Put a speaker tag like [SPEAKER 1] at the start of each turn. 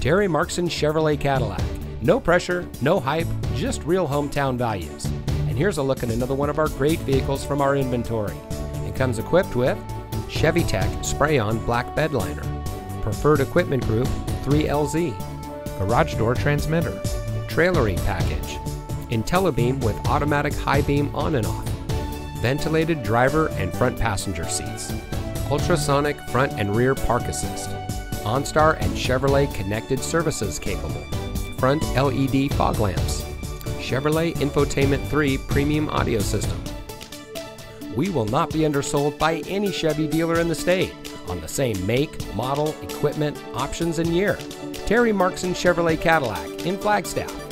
[SPEAKER 1] Terry Marxen Chevrolet Cadillac. No pressure, no hype, just real hometown values. And here's a look at another one of our great vehicles from our inventory. It comes equipped with Chevytec spray-on black bed liner, preferred equipment group 3LZ,
[SPEAKER 2] garage door transmitter,
[SPEAKER 1] trailering package, IntelliBeam with automatic high beam on and off, ventilated driver and front passenger seats, ultrasonic front and rear park assist, OnStar and Chevrolet connected services capable, front LED fog lamps, Chevrolet Infotainment 3 premium audio system. We will not be undersold by any Chevy dealer in the state on the same make, model, equipment, options, and year. Terry Marxen Chevrolet Cadillac in Flagstaff.